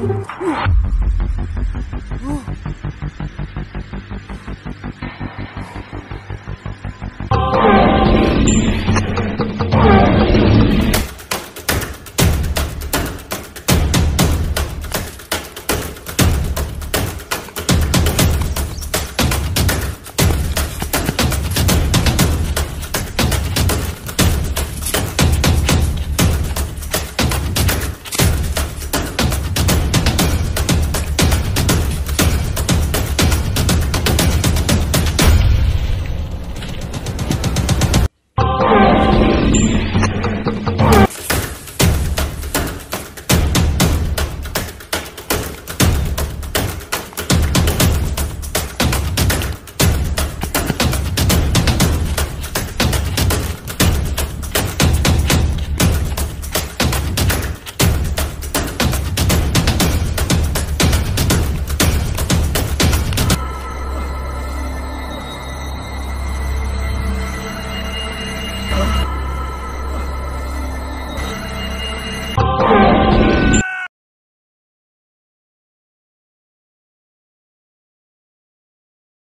Ha ha ha ha ha!